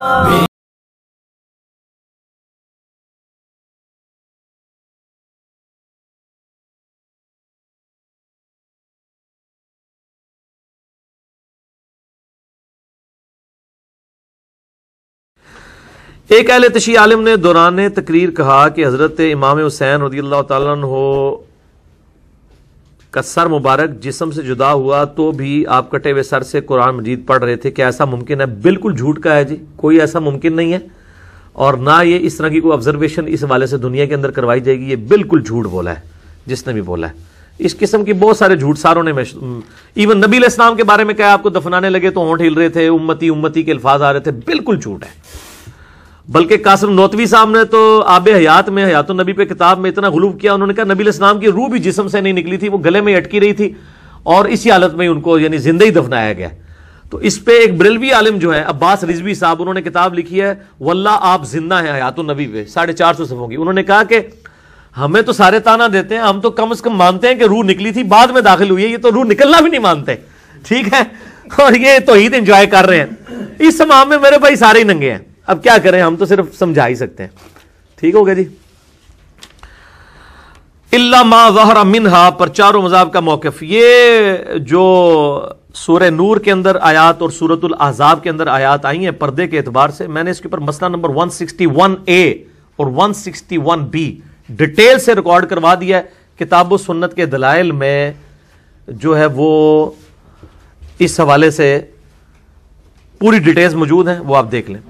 एक अहल तशी आलम ने दौरान तकरीर कहा कि हज़रत इमाम हुसैन रदी अल्लाह हो का सर मुबारक, जिसम से जुदा हुआ तो भी आप कटे हुए सर से कुरान मजीद पढ़ रहे थे क्या ऐसा मुमकिन है। बिल्कुल झूठ का है जी। कोई ऐसा मुमकिन नहीं है। और ना ये इस तरह की कोई ऑब्जर्वेशन इस वाले से दुनिया के अंदर करवाई जाएगी। ये बिल्कुल झूठ बोला है, जिसने भी बोला है। इस किस्म की बहुत सारे झूठ सारों ने इवन नबी इस्लाम के बारे में क्या आपको दफनाने लगे तो होंठ हिल रहे थे उम्मती उम्मती के अल्फाज आ रहे थे। बिल्कुल झूठ है। बल्कि कासम नोतवी साहब ने तो आब हयात में हयात नबी पे किताब में इतना गुलूब किया, उन्होंने कहा, नबी इस्लाम की रूह भी जिसम से नहीं निकली थी, वो गले में अटकी रही थी, और इसी हालत में उनको यानी ज़िंदा ही दफनाया गया। तो इस पे एक ब्रिलवी आलिम जो है, अब्बास रिजवी साहब, उन्होंने किताब लिखी है, वल्ला आप ज़िंदा हैं हयात नबी पे, साढ़े चार सौ सफों की। उन्होंने कहा कि हमें तो सारे ताना देते हैं, हम तो कम से कम मानते हैं कि रूह निकली थी, बाद में दाखिल हुई है, ये तो रूह निकलना भी नहीं मानते, ठीक है? और ये तो ईद इंजॉय कर रहे हैं। इस मामले में मेरे भाई सारे ही नंगे हैं। अब क्या करें, हम तो सिर्फ़ समझा ही सकते हैं। ठीक हो गया जी? इल्ला मा जहरा मिनहा, पर चारों मजाब का मौकफ। ये जो सूर नूर के अंदर आयात और सूरतुल आजाब के अंदर आयात आई हैं, पर्दे के एतबार से, मैंने इसके ऊपर मसला नंबर 161 ए और 161 बी डिटेल से रिकॉर्ड करवा दिया है। किताब सुन्नत के दलाइल में जो है वो इस हवाले से पूरी डिटेल्स मौजूद हैं, वो आप देख लें।